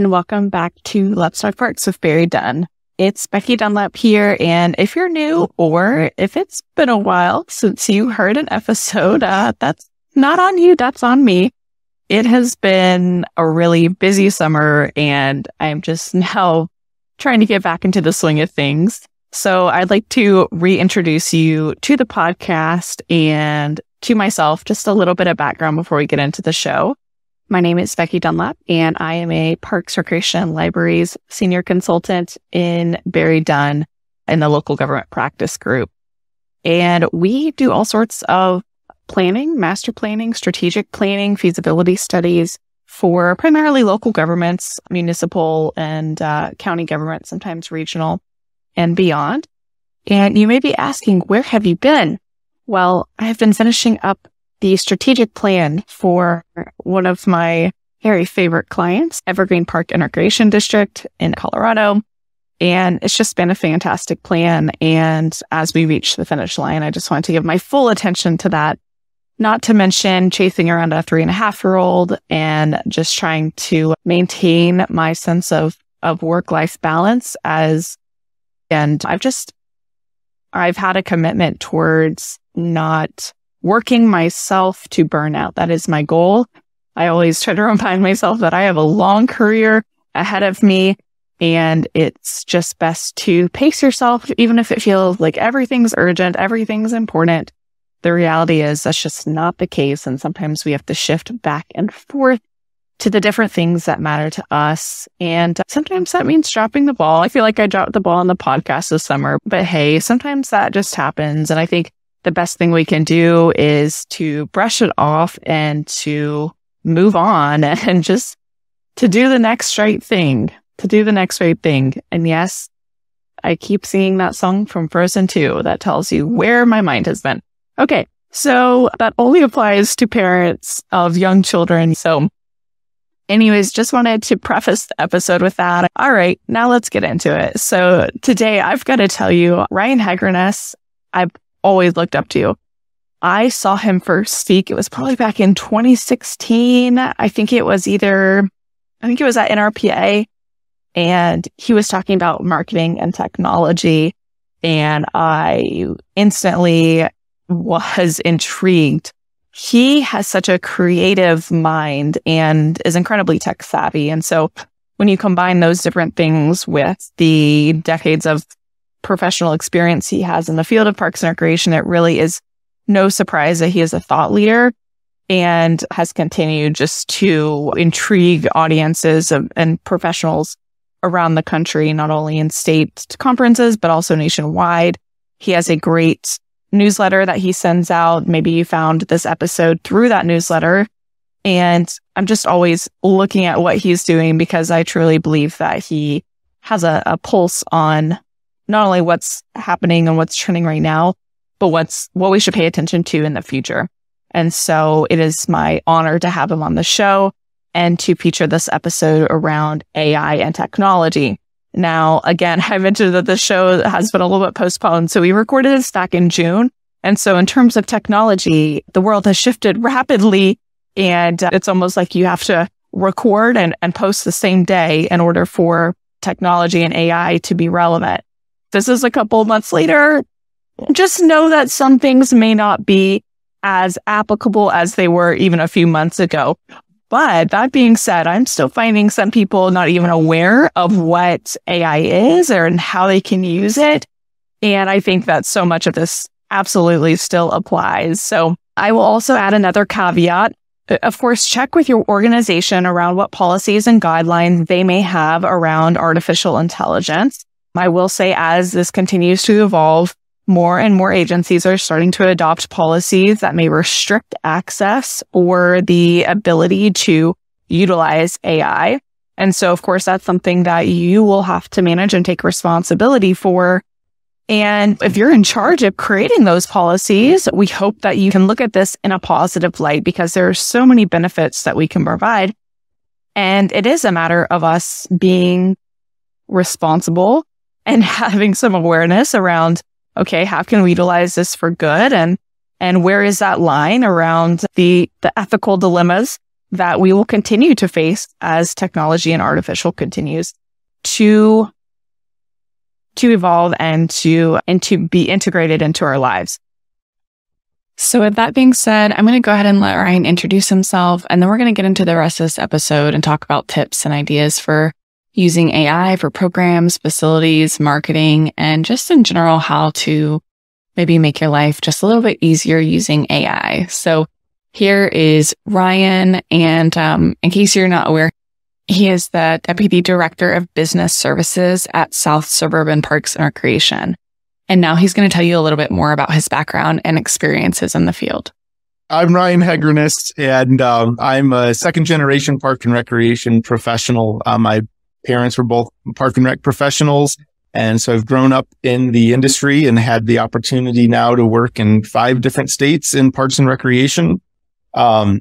and welcome back to Let's Talk Parks with BerryDunn. It's Becky Dunlap here, and if you're new or if it's been a while since you heard an episode, uh, that's not on you, that's on me. It has been a really busy summer, and I'm just now trying to get back into the swing of things. So I'd like to reintroduce you to the podcast and to myself, just a little bit of background before we get into the show. My name is Becky Dunlap and I am a Parks Recreation and Libraries senior consultant in BerryDunn in the local government practice group. And we do all sorts of planning, master planning, strategic planning, feasibility studies for primarily local governments, municipal and uh, county government, sometimes regional and beyond. And you may be asking, where have you been? Well, I have been finishing up the strategic plan for one of my very favorite clients, Evergreen Park and Recreation District in Colorado. And it's just been a fantastic plan. And as we reach the finish line, I just want to give my full attention to that. Not to mention chasing around a three and a half year old and just trying to maintain my sense of, of work life balance as, and I've just, I've had a commitment towards not working myself to burnout. That is my goal. I always try to remind myself that I have a long career ahead of me and it's just best to pace yourself, even if it feels like everything's urgent, everything's important. The reality is that's just not the case. And sometimes we have to shift back and forth to the different things that matter to us. And sometimes that means dropping the ball. I feel like I dropped the ball on the podcast this summer, but hey, sometimes that just happens. And I think the best thing we can do is to brush it off and to move on and just to do the next right thing, to do the next right thing. And yes, I keep seeing that song from Frozen 2 that tells you where my mind has been. Okay. So that only applies to parents of young children. So anyways, just wanted to preface the episode with that. All right. Now let's get into it. So today I've got to tell you, Ryan Hegreness, I've always looked up to. I saw him first speak. It was probably back in 2016. I think it was either, I think it was at NRPA and he was talking about marketing and technology. And I instantly was intrigued. He has such a creative mind and is incredibly tech savvy. And so when you combine those different things with the decades of professional experience he has in the field of parks and recreation, it really is no surprise that he is a thought leader and has continued just to intrigue audiences of, and professionals around the country, not only in state conferences, but also nationwide. He has a great newsletter that he sends out. Maybe you found this episode through that newsletter. And I'm just always looking at what he's doing because I truly believe that he has a, a pulse on not only what's happening and what's trending right now, but what's what we should pay attention to in the future. And so it is my honor to have him on the show and to feature this episode around AI and technology. Now, again, I mentioned that the show has been a little bit postponed. So we recorded this back in June. And so in terms of technology, the world has shifted rapidly and it's almost like you have to record and, and post the same day in order for technology and AI to be relevant this is a couple months later. Just know that some things may not be as applicable as they were even a few months ago. But that being said, I'm still finding some people not even aware of what AI is or how they can use it. And I think that so much of this absolutely still applies. So I will also add another caveat. Uh, of course, check with your organization around what policies and guidelines they may have around artificial intelligence. I will say as this continues to evolve, more and more agencies are starting to adopt policies that may restrict access or the ability to utilize AI. And so, of course, that's something that you will have to manage and take responsibility for. And if you're in charge of creating those policies, we hope that you can look at this in a positive light because there are so many benefits that we can provide. And it is a matter of us being responsible and having some awareness around, okay, how can we utilize this for good? And, and where is that line around the, the ethical dilemmas that we will continue to face as technology and artificial continues to to evolve and to and to be integrated into our lives. So with that being said, I'm going to go ahead and let Ryan introduce himself and then we're going to get into the rest of this episode and talk about tips and ideas for using AI for programs, facilities, marketing, and just in general, how to maybe make your life just a little bit easier using AI. So here is Ryan. And um, in case you're not aware, he is the Deputy Director of Business Services at South Suburban Parks and Recreation. And now he's going to tell you a little bit more about his background and experiences in the field. I'm Ryan Hegreness, and um, I'm a second generation park and recreation professional. Uh, my parents were both park and rec professionals. And so I've grown up in the industry and had the opportunity now to work in five different states in parks and recreation. Um,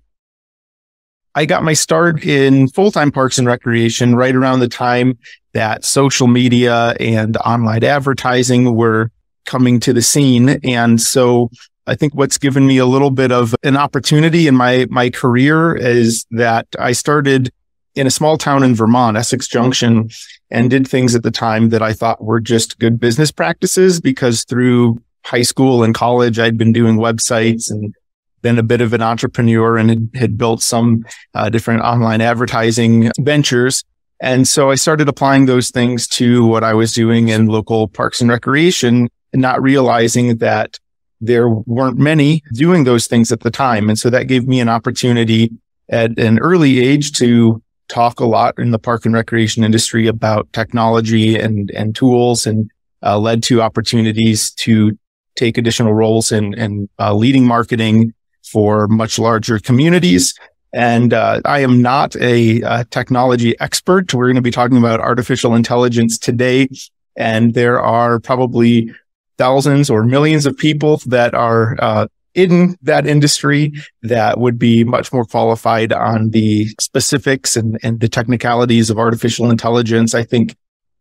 I got my start in full time parks and recreation right around the time that social media and online advertising were coming to the scene. And so I think what's given me a little bit of an opportunity in my, my career is that I started in a small town in Vermont, Essex Junction, and did things at the time that I thought were just good business practices because through high school and college, I'd been doing websites and been a bit of an entrepreneur and had, had built some uh, different online advertising ventures. And so I started applying those things to what I was doing in local parks and recreation and not realizing that there weren't many doing those things at the time. And so that gave me an opportunity at an early age to talk a lot in the park and recreation industry about technology and, and tools and uh, led to opportunities to take additional roles in, in uh, leading marketing for much larger communities. And uh, I am not a, a, technology expert. We're going to be talking about artificial intelligence today. And there are probably thousands or millions of people that are uh, in that industry that would be much more qualified on the specifics and, and the technicalities of artificial intelligence. I think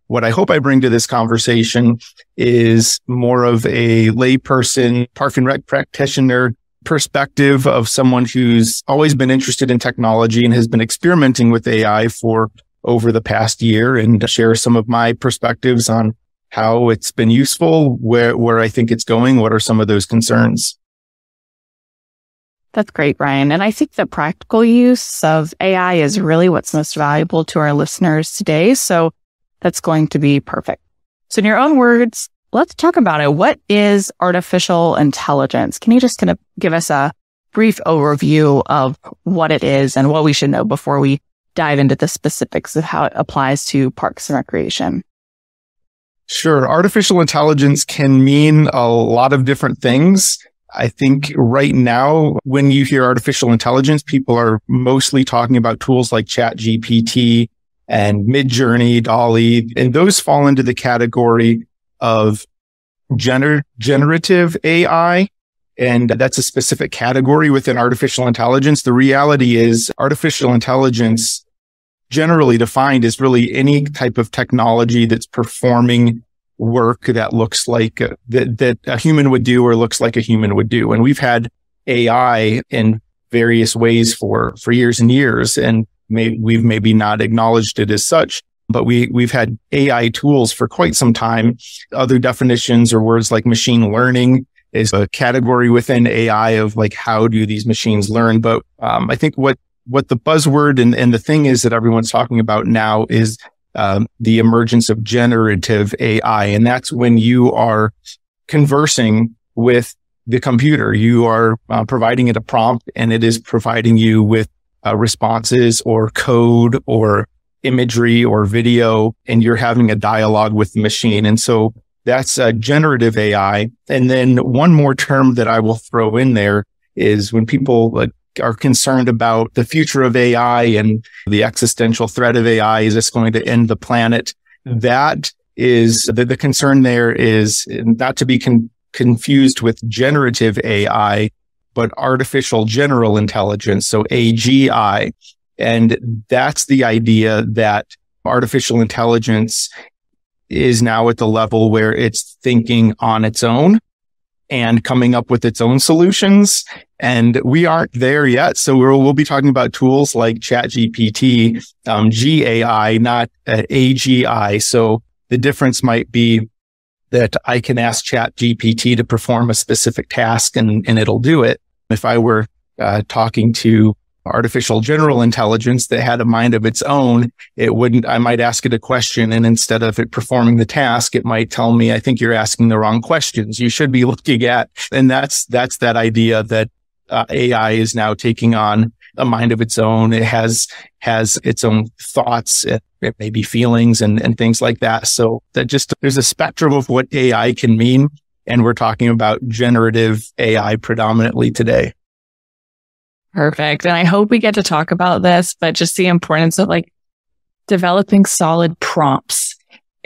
what I hope I bring to this conversation is more of a layperson, park and rec practitioner perspective of someone who's always been interested in technology and has been experimenting with AI for over the past year and share some of my perspectives on how it's been useful, where, where I think it's going. What are some of those concerns? That's great, Ryan. And I think the practical use of AI is really what's most valuable to our listeners today. So that's going to be perfect. So in your own words, let's talk about it. What is artificial intelligence? Can you just kind of give us a brief overview of what it is and what we should know before we dive into the specifics of how it applies to parks and recreation? Sure. Artificial intelligence can mean a lot of different things. I think right now, when you hear artificial intelligence, people are mostly talking about tools like Chat GPT and Midjourney, DALL-E, and those fall into the category of gener- generative AI. And that's a specific category within artificial intelligence. The reality is artificial intelligence generally defined is really any type of technology that's performing work that looks like uh, that, that a human would do or looks like a human would do. And we've had AI in various ways for, for years and years. And may, we've maybe not acknowledged it as such but we, we've had AI tools for quite some time. Other definitions or words like machine learning is a category within AI of like, how do these machines learn? But, um, I think what, what the buzzword and, and the thing is that everyone's talking about now is, um, the emergence of generative AI. And that's when you are conversing with the computer. You are uh, providing it a prompt and it is providing you with uh, responses or code or imagery or video and you're having a dialogue with the machine. And so that's a generative AI. And then one more term that I will throw in there is when people like are concerned about the future of AI and the existential threat of AI. Is this going to end the planet? That is the, the concern there is not to be con- confused with generative AI, but artificial general intelligence. So AGI. And that's the idea that artificial intelligence is now at the level where it's thinking on its own and coming up with its own solutions And we aren't there yet. So we'll, we'll be talking about tools like ChatGPT, um, GAI, not uh, AGI. So the difference might be that I can ask ChatGPT to perform a specific task and, and it'll do it. If I were uh, talking to artificial general intelligence that had a mind of its own, it wouldn't, I might ask it a question. And instead of it performing the task, it might tell me, I think you're asking the wrong questions. You should be looking at, and that's, that's that idea that uh, AI is now taking on a mind of its own. It has, has its own thoughts, it, it may be feelings and, and things like that. So that just, there's a spectrum of what AI can mean. And we're talking about generative AI predominantly today. Perfect. And I hope we get to talk about this, but just the importance of like developing solid prompts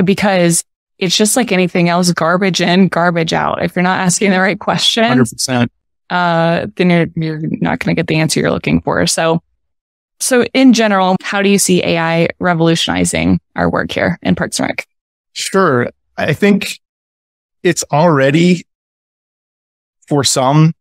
because it's just like anything else, garbage in, garbage out. If you're not asking the right questions, 100%. Uh, then you're, you're not going to get the answer you're looking for. So, so in general, how do you see AI revolutionizing our work here in Parks and Rec? Sure. I think it's already for some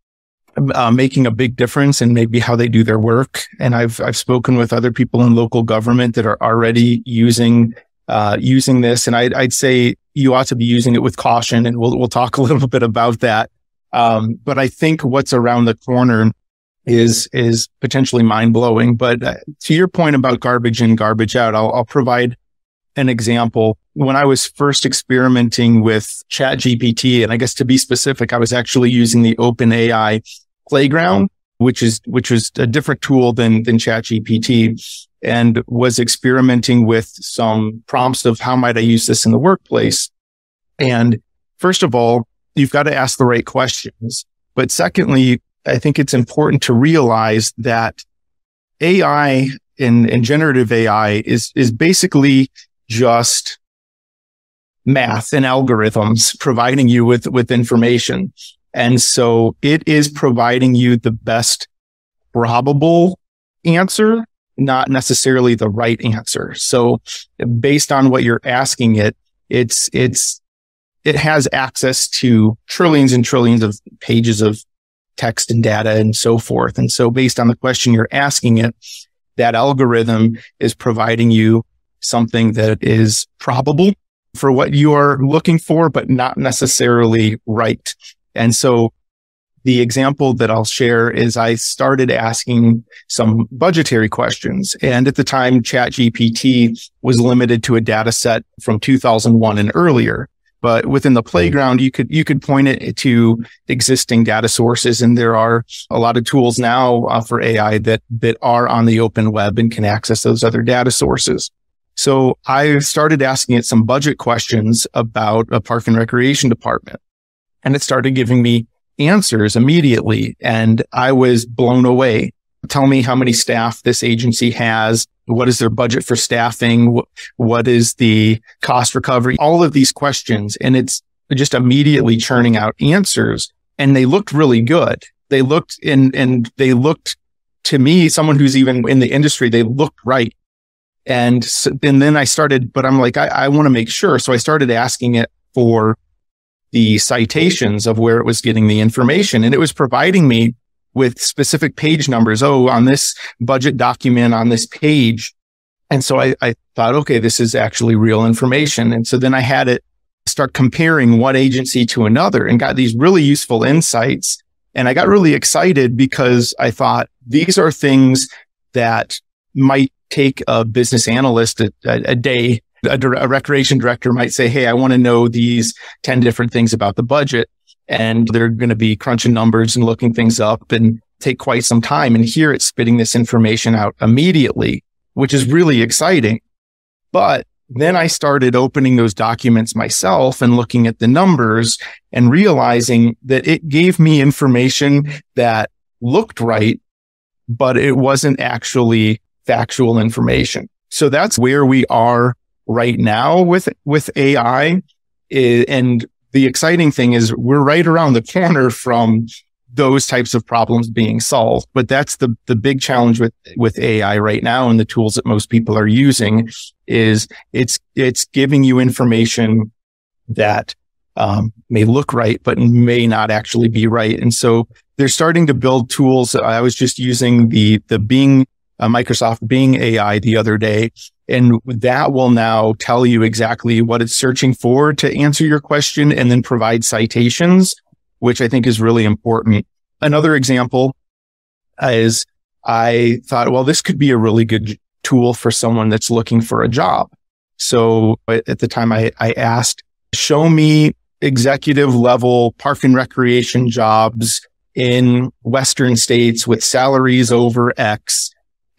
uh, making a big difference in maybe how they do their work. And I've I've spoken with other people in local government that are already using uh, using this, and I'd, I'd say you ought to be using it with caution. And we'll we'll talk a little bit about that. Um, but I think what's around the corner is is potentially mind blowing. But uh, to your point about garbage in, garbage out, I'll, I'll provide an example. When I was first experimenting with Chat GPT, and I guess to be specific, I was actually using the OpenAI Playground, which is which was a different tool than than Chat GPT, and was experimenting with some prompts of how might I use this in the workplace. And first of all, you've got to ask the right questions. But secondly, I think it's important to realize that AI and, and generative AI is, is basically just math and algorithms providing you with, with information. And so it is providing you the best probable answer, not necessarily the right answer. So based on what you're asking it, it's, it's, it has access to trillions and trillions of pages of text and data and so forth. And so based on the question you're asking it, that algorithm is providing you something that is probable for what you are looking for, but not necessarily right. And so the example that I'll share is I started asking some budgetary questions. And at the time, ChatGPT was limited to a data set from 2001 and earlier. But within the playground, you could, you could point it to existing data sources. And there are a lot of tools now uh, for AI that, that are on the open web and can access those other data sources. So I started asking it some budget questions about a park and recreation department and it started giving me answers immediately. And I was blown away. Tell me how many staff this agency has. What is their budget for staffing? What is the cost recovery? All of these questions. And it's just immediately churning out answers and they looked really good. They looked and, and they looked to me, someone who's even in the industry, they looked right. And, so, and then I started, but I'm like, I, I want to make sure. So I started asking it for the citations of where it was getting the information and it was providing me with specific page numbers. Oh, on this budget document on this page. And so I, I thought, okay, this is actually real information. And so then I had it start comparing one agency to another and got these really useful insights. And I got really excited because I thought these are things that might take a business analyst a, a, a day. A, a recreation director might say, Hey, I want to know these 10 different things about the budget. And they're going to be crunching numbers and looking things up and take quite some time. And here it's spitting this information out immediately, which is really exciting. But then I started opening those documents myself and looking at the numbers and realizing that it gave me information that looked right, but it wasn't actually factual information. So that's where we are right now with, with AI. And the exciting thing is we're right around the corner from those types of problems being solved. But that's the, the big challenge with, with AI right now and the tools that most people are using is it's, it's giving you information that um, may look right, but may not actually be right. And so they're starting to build tools. I was just using the, the Bing, uh, Microsoft Bing AI the other day, and that will now tell you exactly what it's searching for to answer your question and then provide citations, which I think is really important. Another example is I thought, well, this could be a really good tool for someone that's looking for a job. So at the time I, I asked, show me executive level park and recreation jobs in Western states with salaries over X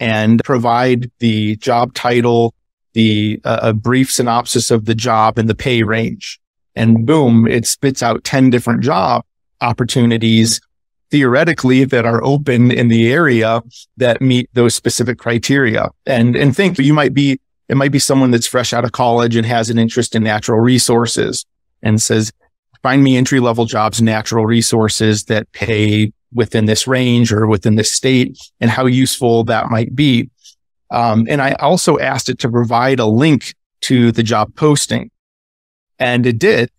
and provide the job title, the uh, a brief synopsis of the job and the pay range. And boom, it spits out 10 different job opportunities theoretically that are open in the area that meet those specific criteria. And, and think you might be, it might be someone that's fresh out of college and has an interest in natural resources and says, find me entry level jobs, natural resources that pay within this range or within this state and how useful that might be. Um, and I also asked it to provide a link to the job posting and it did.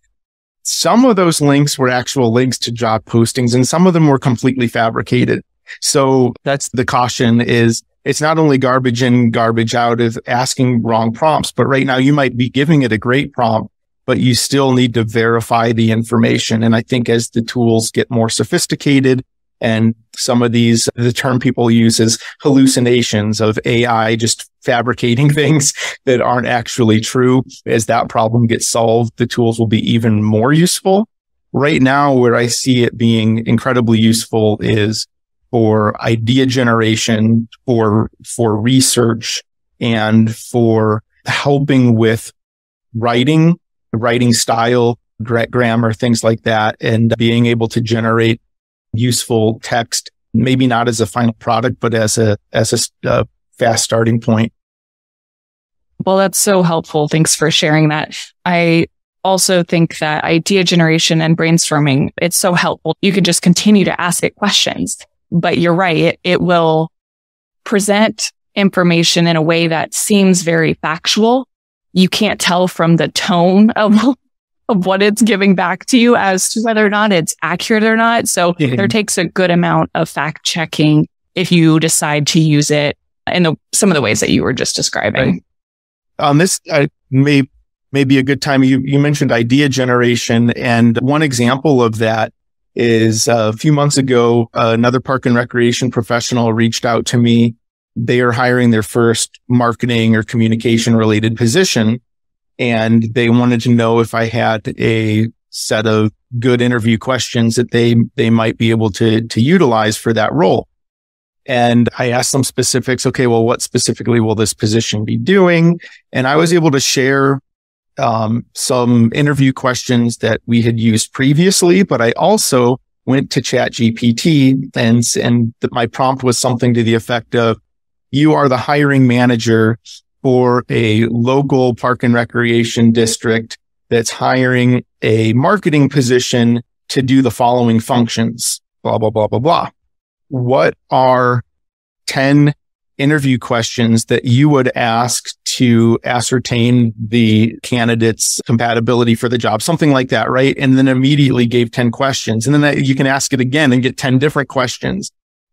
Some of those links were actual links to job postings and some of them were completely fabricated. So that's the caution is it's not only garbage in, garbage out of asking wrong prompts, but right now you might be giving it a great prompt, but you still need to verify the information. And I think as the tools get more sophisticated and some of these, the term people use is hallucinations of AI just fabricating things that aren't actually true. As that problem gets solved, the tools will be even more useful. Right now, where I see it being incredibly useful is for idea generation, for, for research and for helping with writing, writing style, grammar, things like that, and being able to generate useful text, maybe not as a final product, but as a, as a uh, fast starting point. Well, that's so helpful. Thanks for sharing that. I also think that idea generation and brainstorming, it's so helpful. You can just continue to ask it questions, but you're right. It, it will present information in a way that seems very factual. You can't tell from the tone of of what it's giving back to you as to whether or not it's accurate or not. So mm-hmm. there takes a good amount of fact checking if you decide to use it in the, some of the ways that you were just describing. Right. On this, I may, may be a good time. You, you mentioned idea generation. And one example of that is uh, a few months ago, another park and recreation professional reached out to me. They are hiring their first marketing or communication related position and they wanted to know if I had a set of good interview questions that they, they might be able to, to utilize for that role. And I asked them specifics. Okay. Well, what specifically will this position be doing? And I was able to share um, some interview questions that we had used previously, but I also went to chat GPT and, and my prompt was something to the effect of, you are the hiring manager for a local park and recreation district that's hiring a marketing position to do the following functions, blah, blah, blah, blah, blah. What are 10 interview questions that you would ask to ascertain the candidate's compatibility for the job, something like that, right? And then immediately gave 10 questions. And then you can ask it again and get 10 different questions.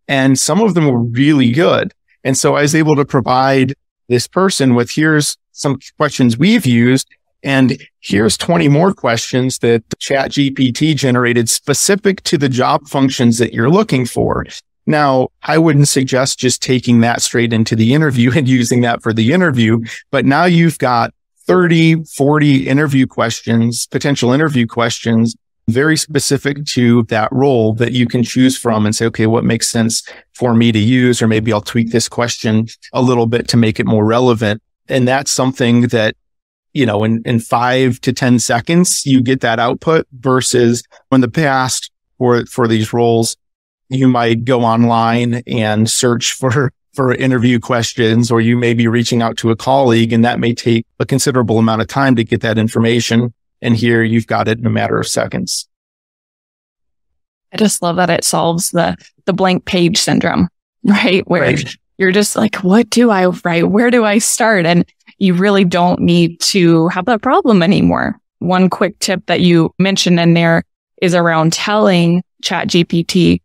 And some of them were really good. And so I was able to provide this person with here's some questions we've used and here's 20 more questions that chat GPT generated specific to the job functions that you're looking for. Now, I wouldn't suggest just taking that straight into the interview and using that for the interview, but now you've got 30, 40 interview questions, potential interview questions very specific to that role that you can choose from and say, okay, what makes sense for me to use? Or maybe I'll tweak this question a little bit to make it more relevant. And that's something that, you know, in, in five to 10 seconds, you get that output versus in the past for, for these roles, you might go online and search for for interview questions, or you may be reaching out to a colleague and that may take a considerable amount of time to get that information. And here you've got it in a matter of seconds. I just love that it solves the, the blank page syndrome, right? Where right. you're just like, what do I write? Where do I start? And you really don't need to have that problem anymore. one quick tip that you mentioned in there is around telling ChatGPT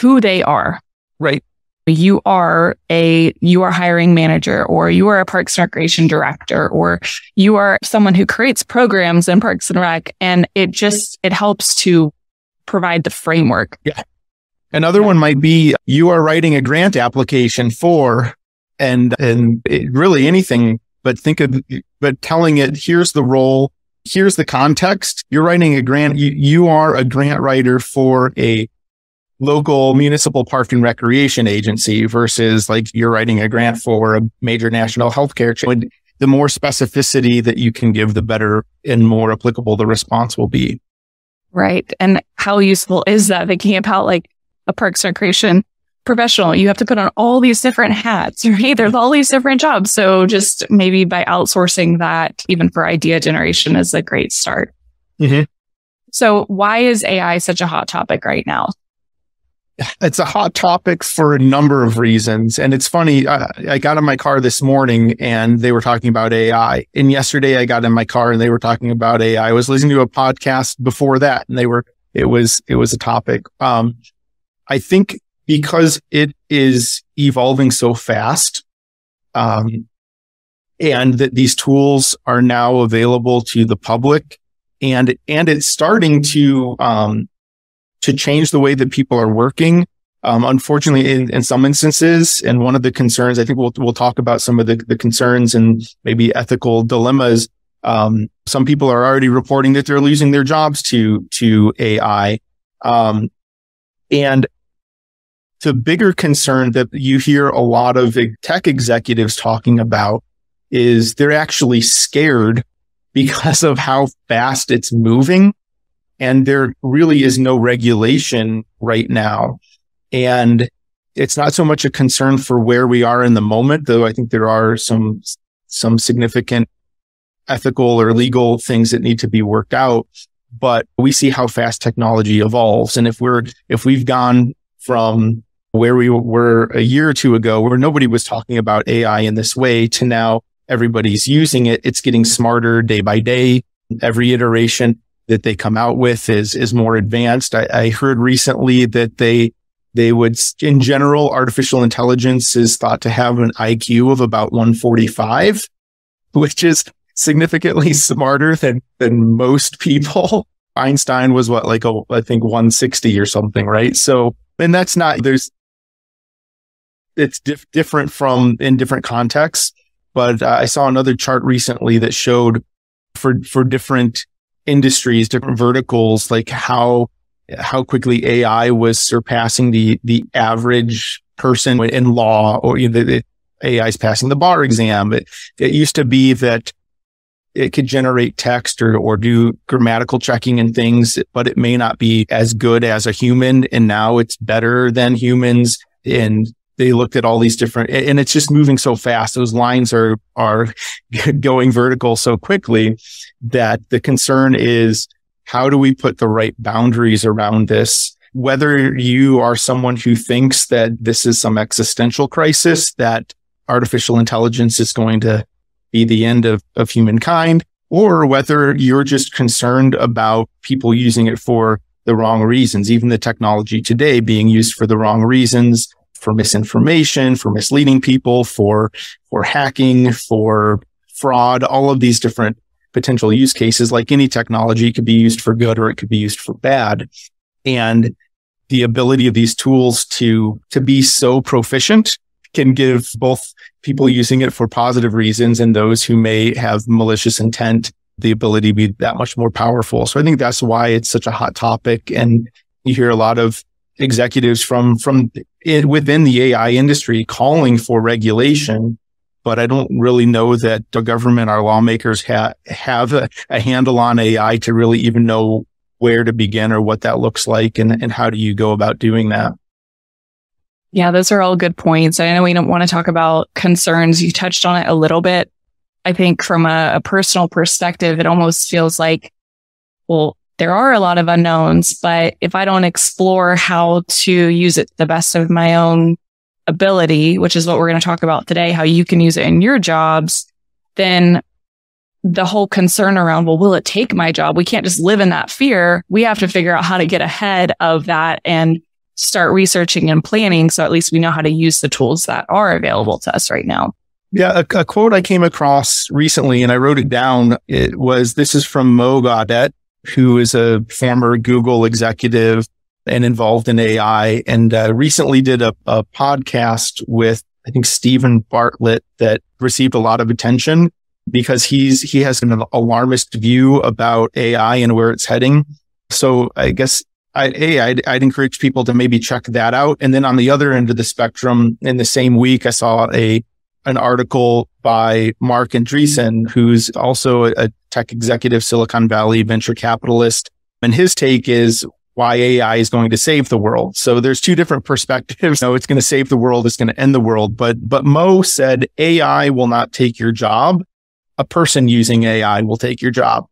who they are. Right. You are a, you are hiring manager or you are a Parks and Recreation director or you are someone who creates programs in Parks and Rec. And it just, it helps to provide the framework. Yeah. Another one might be you are writing a grant application for and, and really anything, but think of, but telling it, here's the role. Here's the context. You're writing a grant. You, you are a grant writer for a local municipal park and recreation agency versus like you're writing a grant for a major national healthcare chain. The more specificity that you can give, the better and more applicable the response will be. Right. And how useful is that thinking about like a parks and recreation professional? You have to put on all these different hats, right? There's all these different jobs. So just maybe by outsourcing that, even for idea generation is a great start. Mm-hmm. So why is AI such a hot topic right now? It's a hot topic for a number of reasons. And it's funny. I, I, got in my car this morning and they were talking about AI. And yesterday I got in my car and they were talking about AI. I was listening to a podcast before that and they were, it was, it was a topic. Um, I think because it is evolving so fast, um, and that these tools are now available to the public and, and it's starting to, um, to change the way that people are working. Um, unfortunately, in, in some instances, and one of the concerns, I think we'll, we'll talk about some of the, the concerns and maybe ethical dilemmas. Um, some people are already reporting that they're losing their jobs to, to AI. Um, and the bigger concern that you hear a lot of tech executives talking about is they're actually scared because of how fast it's moving and there really is no regulation right now. And it's not so much a concern for where we are in the moment, though I think there are some, some significant ethical or legal things that need to be worked out. But we see how fast technology evolves. And if we're, if we've gone from where we were a year or two ago, where nobody was talking about AI in this way to now everybody's using it, it's getting smarter day by day, every iteration that they come out with is is more advanced. I, I heard recently that they they would, in general, artificial intelligence is thought to have an IQ of about 145, which is significantly smarter than than most people. Einstein was what like a, I think 160 or something, right? So, and that's not there's it's dif- different from in different contexts. But uh, I saw another chart recently that showed for for different industries, different verticals, like how how quickly AI was surpassing the the average person in law, or you know, the, the AI is passing the bar exam. It, it used to be that it could generate text or, or do grammatical checking and things, but it may not be as good as a human. And now it's better than humans. And they looked at all these different, and it's just moving so fast. Those lines are, are going vertical so quickly that the concern is how do we put the right boundaries around this? Whether you are someone who thinks that this is some existential crisis, that artificial intelligence is going to be the end of, of humankind, or whether you're just concerned about people using it for the wrong reasons, even the technology today being used for the wrong reasons for misinformation, for misleading people, for, for hacking, for fraud, all of these different potential use cases. Like any technology could be used for good or it could be used for bad. And the ability of these tools to, to be so proficient can give both people using it for positive reasons and those who may have malicious intent the ability to be that much more powerful. So I think that's why it's such a hot topic. And you hear a lot of executives from from it, within the AI industry calling for regulation, but I don't really know that the government, our lawmakers ha- have a, a, handle on AI to really even know where to begin or what that looks like and, and how do you go about doing that. Yeah, those are all good points. I know we don't want to talk about concerns. You touched on it a little bit. I think from a, a personal perspective, it almost feels like, well, there are a lot of unknowns, but if I don't explore how to use it the best of my own ability, which is what we're going to talk about today, how you can use it in your jobs, then the whole concern around, well, will it take my job? We can't just live in that fear. We have to figure out how to get ahead of that and start researching and planning. So at least we know how to use the tools that are available to us right now. Yeah, a, a quote I came across recently and I wrote it down. It was, this is from Mo Gawdat, who is a former Google executive and involved in AI and uh, recently did a, a podcast with, I think, Steven Bartlett that received a lot of attention because he's, he has an alarmist view about AI and where it's heading. So I guess I, a, I'd, I'd encourage people to maybe check that out. And then on the other end of the spectrum, in the same week, I saw a an article by Marc Andreessen, who's also a tech executive, Silicon Valley venture capitalist. And his take is why AI is going to save the world. So there's two different perspectives. No, it's going to save the world. It's going to end the world. But, but Mo said AI will not take your job. A person using AI will take your job.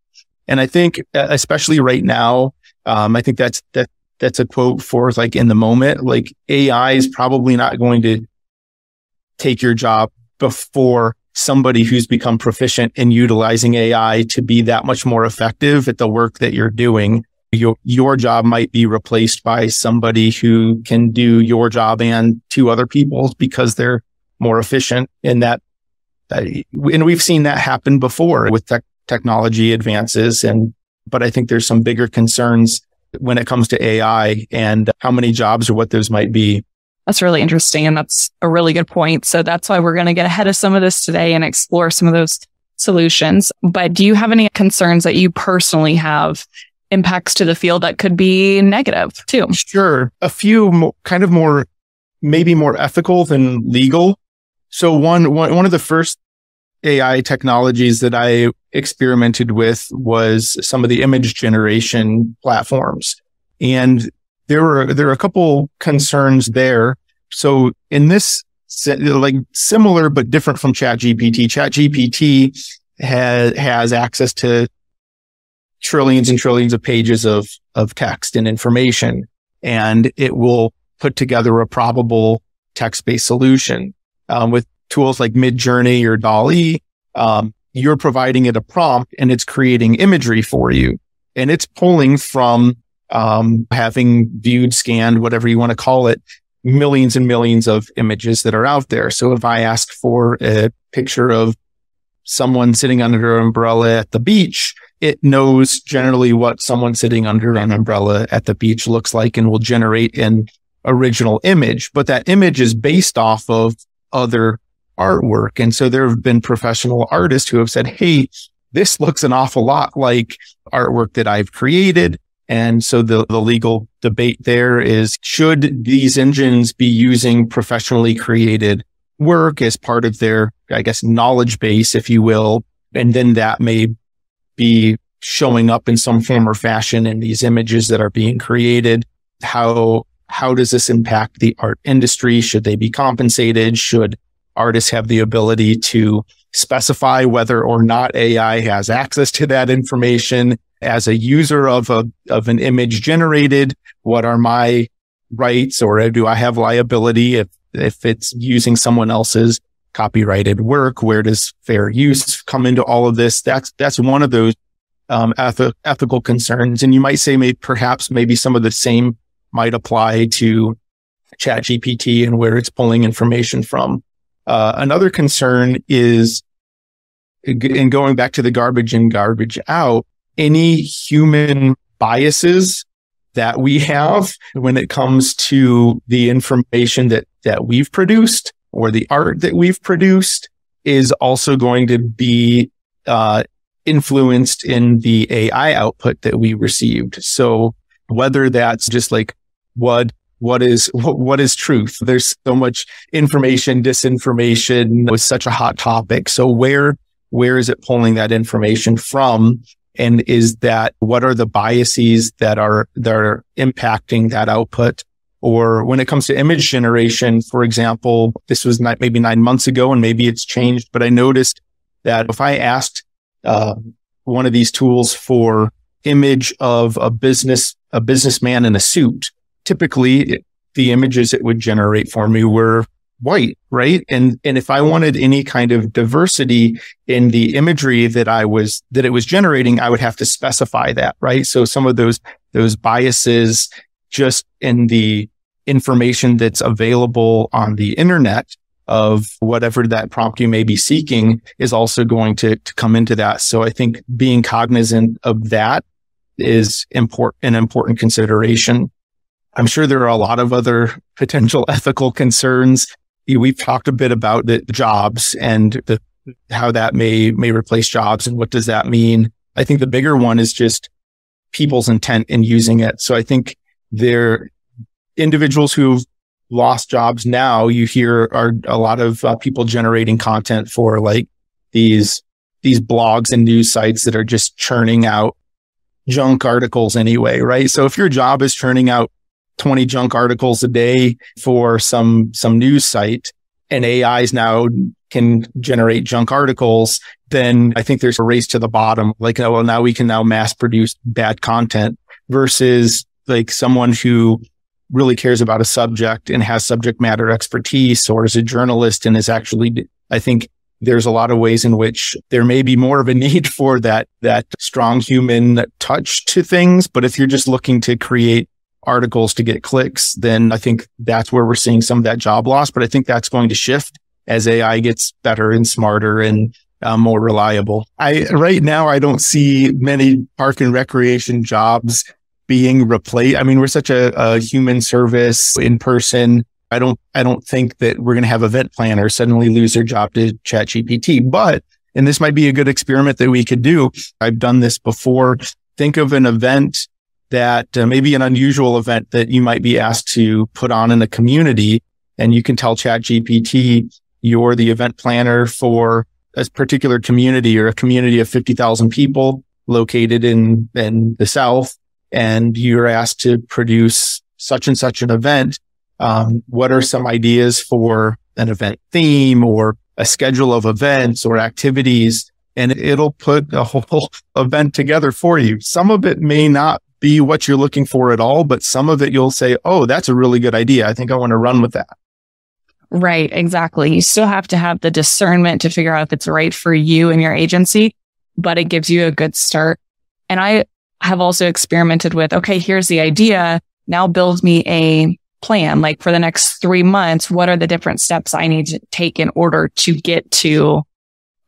And I think, especially right now, um, I think that's, that, that's a quote for like in the moment, like AI is probably not going to take your job before somebody who's become proficient in utilizing AI to be that much more effective at the work that you're doing your, your job might be replaced by somebody who can do your job and two other people's because they're more efficient in that. And we've seen that happen before with tech, technology advances. And, but I think there's some bigger concerns when it comes to AI and how many jobs or what those might be. That's really interesting. And that's a really good point. So that's why we're going to get ahead of some of this today and explore some of those solutions. But do you have any concerns that you personally have impacts to the field that could be negative too. Sure. A few kind of more, maybe more ethical than legal. So one, one, one of the first AI technologies that I experimented with was some of the image generation platforms. And there were, there were a couple concerns there. So in this, like similar, but different from ChatGPT, ChatGPT has, has access to trillions and trillions of pages of, of text and information, and it will put together a probable text-based solution. Um, with tools like Midjourney or DALL-E, um, you're providing it a prompt and it's creating imagery for you. And it's pulling from um, having viewed, scanned, whatever you want to call it, millions and millions of images that are out there. So if I ask for a picture of someone sitting under an umbrella at the beach, it knows generally what someone sitting under an umbrella at the beach looks like and will generate an original image. But that image is based off of other artwork. And so there have been professional artists who have said, Hey, this looks an awful lot like artwork that I've created. And so the, the legal debate there is, should these engines be using professionally created work as part of their, I guess, knowledge base, if you will? And then that may be showing up in some form or fashion in these images that are being created? How, how does this impact the art industry? Should they be compensated? Should artists have the ability to specify whether or not AI has access to that information as a user of a, of an image generated? What are my rights or do I have liability if, if it's using someone else's copyrighted work? Where does fair use come into all of this? That's, that's one of those, um, eth- ethical concerns. And you might say maybe perhaps maybe some of the same might apply to chat GPT and where it's pulling information from. Uh, another concern is in going back to the garbage in garbage out, any human biases that we have when it comes to the information that, that we've produced or the art that we've produced is also going to be uh, influenced in the AI output that we received. So whether that's just like what what is what, what is truth? There's so much information, disinformation was such a hot topic. So where where is it pulling that information from? And is that what are the biases that are that are impacting that output? Or when it comes to image generation, for example, this was not maybe nine months ago and maybe it's changed, but I noticed that if I asked uh, one of these tools for image of a business, a businessman in a suit, typically the images it would generate for me were white, right? And, and if I wanted any kind of diversity in the imagery that I was, that it was generating, I would have to specify that, right? So some of those, those biases just in the information that's available on the internet of whatever that prompt you may be seeking is also going to, to come into that. So I think being cognizant of that is important, an important consideration. I'm sure there are a lot of other potential ethical concerns. We've talked a bit about the jobs and the, how that may, may replace jobs and what does that mean? I think the bigger one is just people's intent in using it. So I think there individuals who've lost jobs now, you hear are a lot of uh, people generating content for like these, these blogs and news sites that are just churning out junk articles anyway, right? So if your job is churning out 20 junk articles a day for some, some news site and AIs now can generate junk articles, then I think there's a race to the bottom. Like, oh, well, now we can now mass produce bad content versus like someone who really cares about a subject and has subject matter expertise or is a journalist and is actually, I think there's a lot of ways in which there may be more of a need for that, that strong human touch to things. But if you're just looking to create articles to get clicks, then I think that's where we're seeing some of that job loss. But I think that's going to shift as AI gets better and smarter and uh, more reliable. I right now I don't see many park and recreation jobs being replaced. I mean, we're such a, a human service in person. I don't I don't think that we're going to have event planners suddenly lose their job to Chat GPT. But and this might be a good experiment that we could do. I've done this before. Think of an event that uh, maybe an unusual event that you might be asked to put on in a community and you can tell chat GPT you're the event planner for a particular community or a community of 50,000 people located in, in the South. And you're asked to produce such and such an event. Um, what are some ideas for an event theme or a schedule of events or activities? And it'll put a whole event together for you. Some of it may not be what you're looking for at all, but some of it you'll say, Oh, that's a really good idea. I think I want to run with that. Right. Exactly. You still have to have the discernment to figure out if it's right for you and your agency, but it gives you a good start. And I have also experimented with, okay, here's the idea. Now build me a plan. Like for the next three months, what are the different steps I need to take in order to get to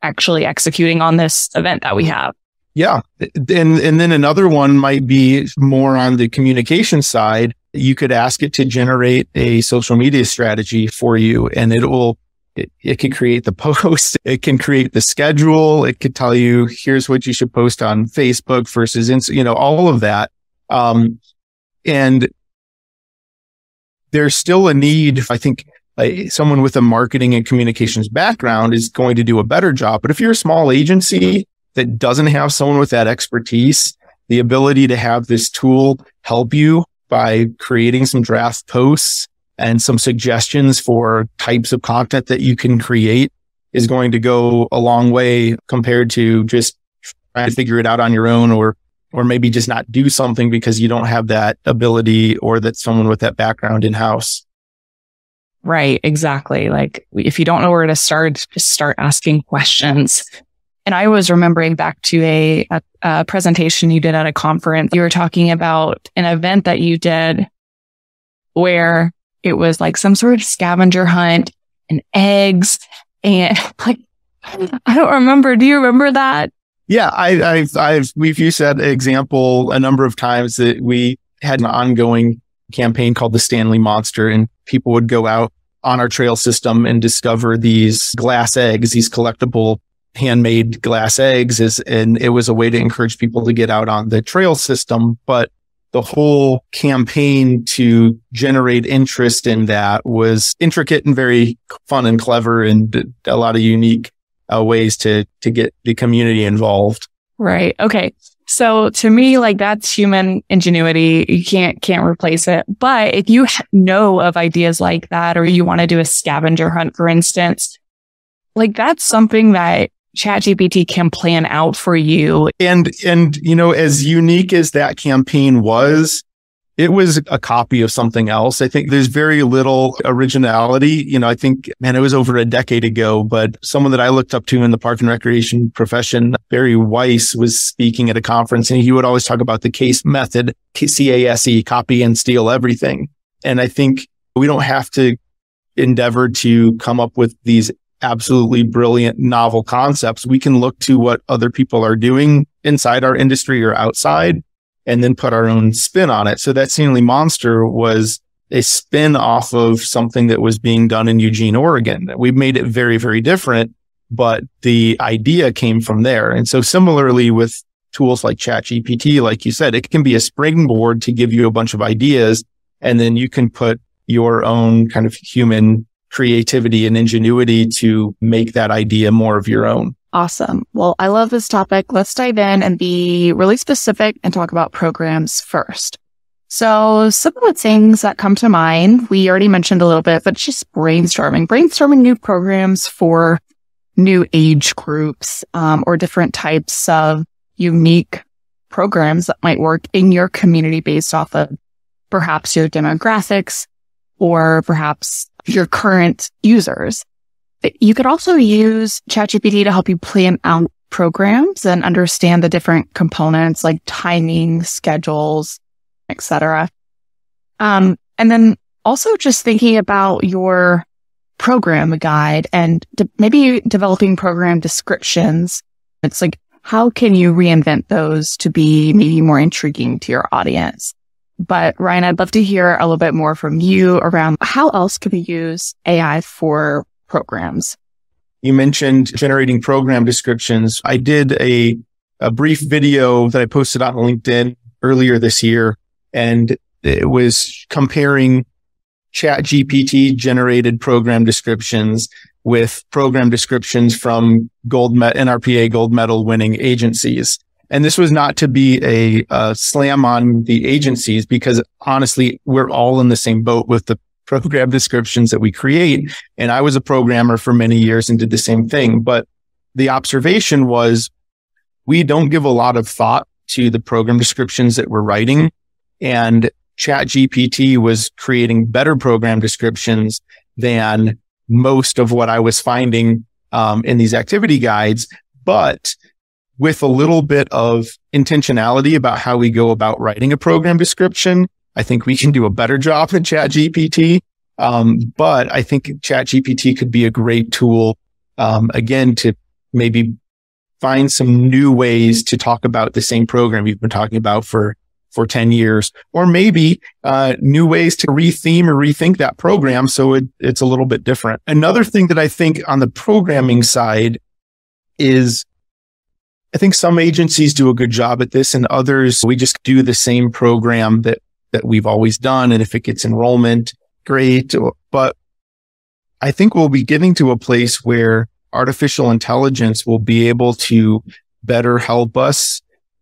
actually executing on this event that we have? Yeah. And, and then another one might be more on the communication side. You could ask it to generate a social media strategy for you and it will, it, it can create the post. It can create the schedule. It could tell you, here's what you should post on Facebook versus, you know, all of that. Um, and there's still a need. I think someone with a marketing and communications background is going to do a better job. But if you're a small agency that doesn't have someone with that expertise, the ability to have this tool help you by creating some draft posts and some suggestions for types of content that you can create is going to go a long way compared to just trying to figure it out on your own or or maybe just not do something because you don't have that ability or that someone with that background in house. Right, exactly. Like if you don't know where to start, just start asking questions. And I was remembering back to a, a, a, presentation you did at a conference. You were talking about an event that you did where it was like some sort of scavenger hunt and eggs and like, I don't remember. Do you remember that? Yeah, I, have I've, we've used that example a number of times that we had an ongoing campaign called the Stanley Monster and people would go out on our trail system and discover these glass eggs, these collectible handmade glass eggs is, and it was a way to encourage people to get out on the trail system. But the whole campaign to generate interest in that was intricate and very fun and clever and a lot of unique uh, ways to, to get the community involved. Right. Okay. So to me, like that's human ingenuity. You can't, can't replace it. But if you know of ideas like that, or you want to do a scavenger hunt, for instance, like that's something that ChatGPT can plan out for you. And, and, you know, as unique as that campaign was, it was a copy of something else. I think there's very little originality. You know, I think, man, it was over a decade ago, but someone that I looked up to in the park and recreation profession, Barry Weiss was speaking at a conference and he would always talk about the case method, C-A-S-E, copy and steal everything. And I think we don't have to endeavor to come up with these absolutely brilliant novel concepts. We can look to what other people are doing inside our industry or outside and then put our own spin on it. So that Seemingly Monster was a spin off of something that was being done in Eugene, Oregon. We made it very, very different, but the idea came from there. And so similarly with tools like ChatGPT, like you said, it can be a springboard to give you a bunch of ideas. And then you can put your own kind of human creativity and ingenuity to make that idea more of your own. Awesome. Well, I love this topic. Let's dive in and be really specific and talk about programs first. So some of the things that come to mind, we already mentioned a little bit, but just brainstorming, brainstorming new programs for new age groups, um, or different types of unique programs that might work in your community based off of perhaps your demographics or perhaps your current users. You could also use ChatGPT to help you plan out programs and understand the different components like timing, schedules, etc. Um, and then also just thinking about your program guide and de- maybe developing program descriptions. It's like, how can you reinvent those to be maybe more intriguing to your audience? But Ryan, I'd love to hear a little bit more from you around how else could we use AI for programs? You mentioned generating program descriptions. I did a, a brief video that I posted on LinkedIn earlier this year, and it was comparing chat GPT generated program descriptions with program descriptions from gold met NRPA gold medal winning agencies. And this was not to be a, a, slam on the agencies because honestly, we're all in the same boat with the program descriptions that we create. And I was a programmer for many years and did the same thing. But the observation was we don't give a lot of thought to the program descriptions that we're writing. And chat GPT was creating better program descriptions than most of what I was finding um, in these activity guides. But with a little bit of intentionality about how we go about writing a program description, I think we can do a better job than ChatGPT. Um, but I think ChatGPT could be a great tool, um, again, to maybe find some new ways to talk about the same program you've been talking about for, for 10 years, or maybe, uh, new ways to retheme or rethink that program. So it, it's a little bit different. Another thing that I think on the programming side is I think some agencies do a good job at this and others, we just do the same program that that we've always done. And if it gets enrollment, great. But I think we'll be getting to a place where artificial intelligence will be able to better help us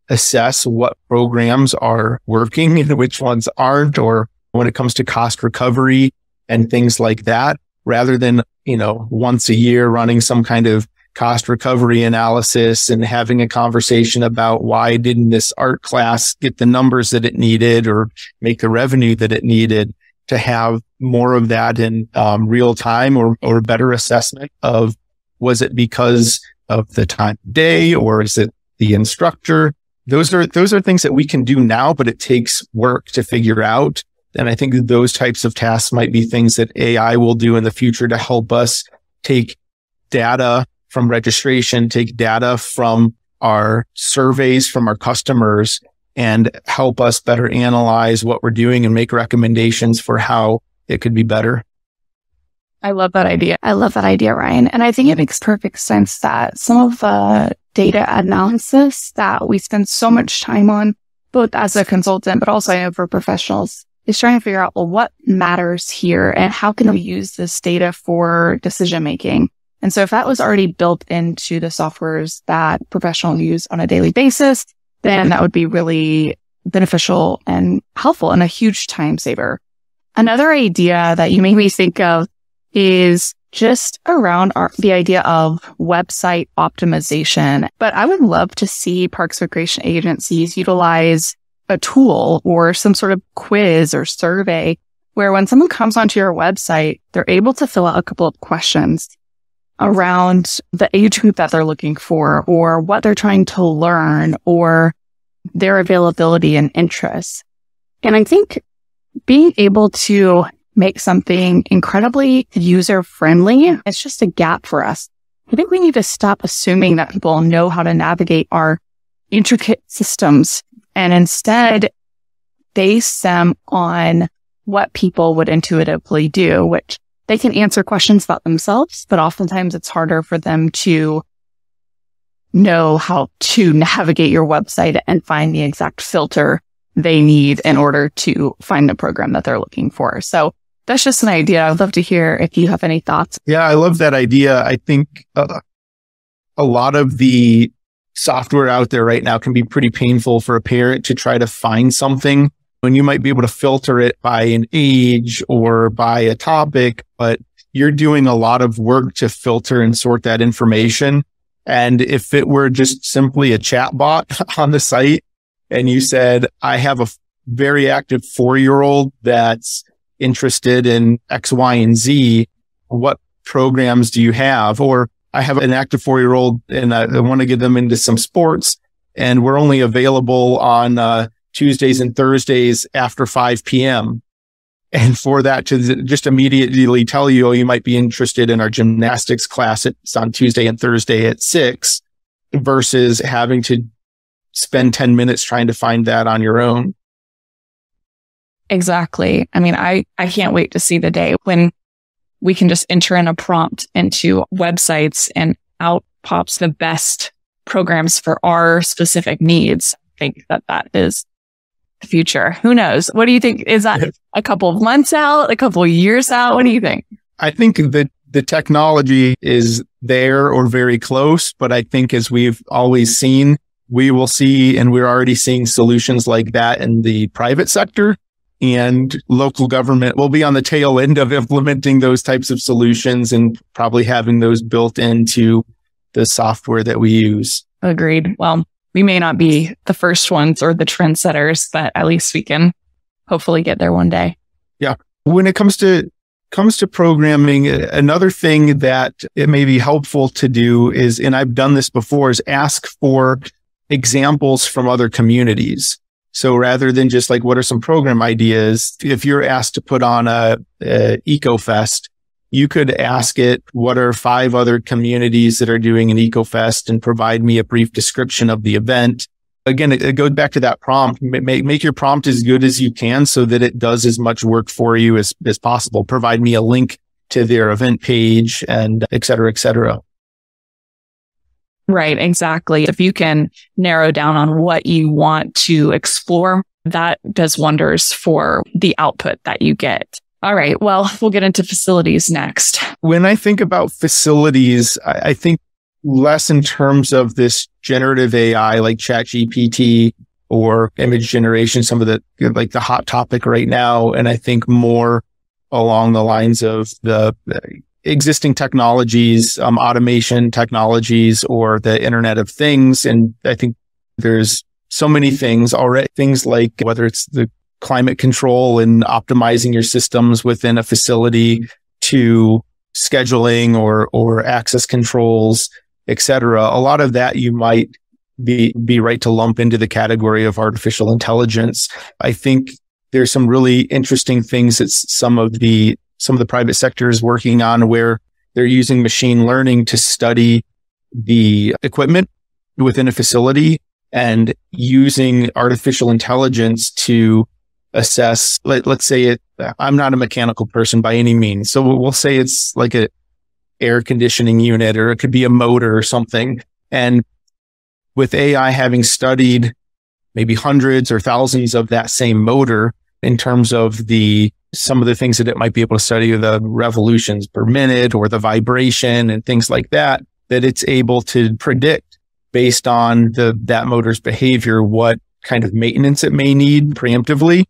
assess what programs are working and which ones aren't, or when it comes to cost recovery and things like that, rather than, you know, once a year running some kind of cost recovery analysis and having a conversation about why didn't this art class get the numbers that it needed or make the revenue that it needed to have more of that in um, real time or, or better assessment of was it because of the time of day or is it the instructor? Those are, those are things that we can do now, but it takes work to figure out. And I think those types of tasks might be things that AI will do in the future to help us take data from registration, take data from our surveys from our customers and help us better analyze what we're doing and make recommendations for how it could be better. I love that idea. I love that idea, Ryan. And I think it makes perfect sense that some of the data analysis that we spend so much time on, both as a consultant, but also I know for professionals, is trying to figure out, well, what matters here and how can we use this data for decision making? And so if that was already built into the softwares that professionals use on a daily basis, then that would be really beneficial and helpful and a huge time saver. Another idea that you made me think of is just around our, the idea of website optimization. But I would love to see parks recreation agencies utilize a tool or some sort of quiz or survey where when someone comes onto your website, they're able to fill out a couple of questions around the age group that they're looking for or what they're trying to learn or their availability and interests. And I think being able to make something incredibly user friendly, it's just a gap for us. I think we need to stop assuming that people know how to navigate our intricate systems and instead base them on what people would intuitively do, which they can answer questions about themselves, but oftentimes it's harder for them to know how to navigate your website and find the exact filter they need in order to find the program that they're looking for. So that's just an idea. I'd love to hear if you have any thoughts. Yeah, I love that idea. I think uh, a lot of the software out there right now can be pretty painful for a parent to try to find something when you might be able to filter it by an age or by a topic, but you're doing a lot of work to filter and sort that information. And if it were just simply a chat bot on the site and you said, I have a very active four year old that's interested in X, Y, and Z, what programs do you have? Or I have an active four year old and I want to get them into some sports and we're only available on uh, Tuesdays and Thursdays after 5 p.m. And for that to just immediately tell you, oh, you might be interested in our gymnastics class. It's on Tuesday and Thursday at six versus having to spend 10 minutes trying to find that on your own. Exactly. I mean, I, I can't wait to see the day when we can just enter in a prompt into websites and out pops the best programs for our specific needs. I think that that is the future. Who knows? What do you think? Is that a couple of months out, a couple of years out? What do you think? I think that the technology is there or very close, but I think as we've always seen, we will see, and we're already seeing solutions like that in the private sector and local government will be on the tail end of implementing those types of solutions and probably having those built into the software that we use. Agreed. Well, we may not be the first ones or the trendsetters, but at least we can hopefully get there one day. Yeah. When it comes to comes to programming, another thing that it may be helpful to do is, and I've done this before, is ask for examples from other communities. So rather than just like, what are some program ideas? If you're asked to put on a, a EcoFest, you could ask it, what are five other communities that are doing an EcoFest and provide me a brief description of the event. Again, it, it goes back to that prompt. Make, make your prompt as good as you can so that it does as much work for you as, as possible. Provide me a link to their event page and et cetera, et cetera. Right, exactly. If you can narrow down on what you want to explore, that does wonders for the output that you get. All right. Well, we'll get into facilities next. When I think about facilities, I, I think less in terms of this generative AI like ChatGPT or image generation, some of the like the hot topic right now. And I think more along the lines of the existing technologies, um, automation technologies, or the Internet of Things. And I think there's so many things already, things like whether it's the climate control and optimizing your systems within a facility to scheduling or, or access controls, et cetera. A lot of that you might be, be right to lump into the category of artificial intelligence. I think there's some really interesting things that some of the some of the private sector is working on where they're using machine learning to study the equipment within a facility and using artificial intelligence to assess, let, us say it, I'm not a mechanical person by any means. So we'll say it's like a air conditioning unit or it could be a motor or something. And with AI having studied maybe hundreds or thousands of that same motor in terms of the some of the things that it might be able to study the revolutions per minute or the vibration and things like that, that it's able to predict based on the, that motor's behavior, what kind of maintenance it may need preemptively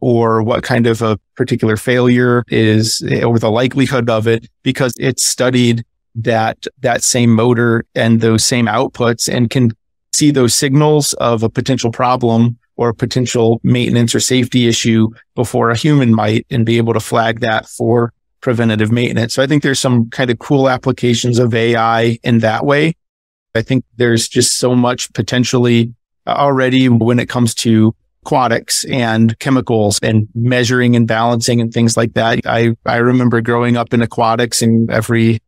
or what kind of a particular failure is eh, or the likelihood of it because it's studied that that same motor and those same outputs and can see those signals of a potential problem or a potential maintenance or safety issue before a human might and be able to flag that for preventative maintenance. So I think there's some kind of cool applications of AI in that way. I think there's just so much potentially already when it comes to aquatics and chemicals and measuring and balancing and things like that. I, I remember growing up in aquatics and every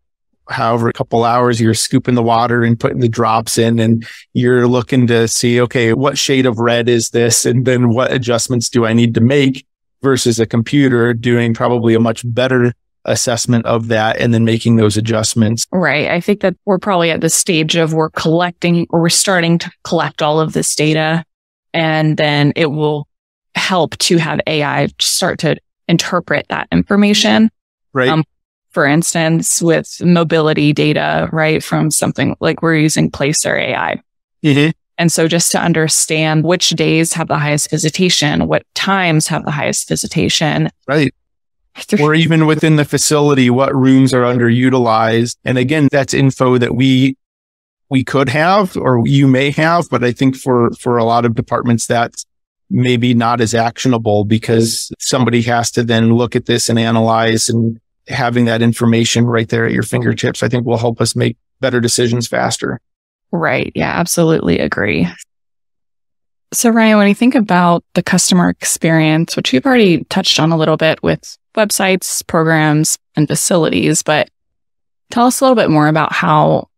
however a couple hours you're scooping the water and putting the drops in and you're looking to see okay what shade of red is this? And then what adjustments do i need to make versus a computer doing probably a much better assessment of that and then making those adjustments? Right. I think that we're probably at the stage of we're collecting or we're starting to collect all of this data and then it will help to have ai start to interpret that information right um, for instance, with mobility data, right? From something like we're using Placer AI. Mm-hmm. And so just to understand which days have the highest visitation, what times have the highest visitation. Right. or even within the facility, what rooms are underutilized. And again, that's info that we, we could have or you may have, but I think for, for a lot of departments, that's maybe not as actionable because somebody has to then look at this and analyze and having that information right there at your fingertips, I think will help us make better decisions faster. Right. Yeah, absolutely agree. So Ryan, when you think about the customer experience, which you've already touched on a little bit with websites, programs, and facilities, but tell us a little bit more about how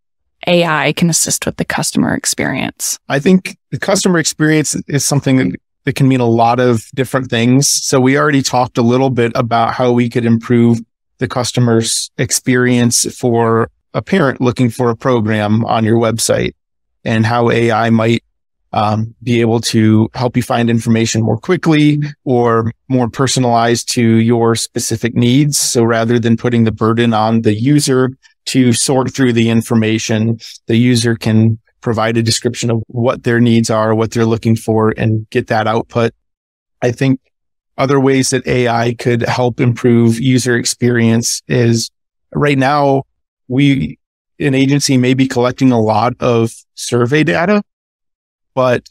AI can assist with the customer experience. I think the customer experience is something that, that can mean a lot of different things. So we already talked a little bit about how we could improve the customer's experience for a parent looking for a program on your website and how AI might um, be able to help you find information more quickly or more personalized to your specific needs. So rather than putting the burden on the user to sort through the information, the user can provide a description of what their needs are, what they're looking for and get that output. I think other ways that AI could help improve user experience is right now we, an agency may be collecting a lot of survey data, but,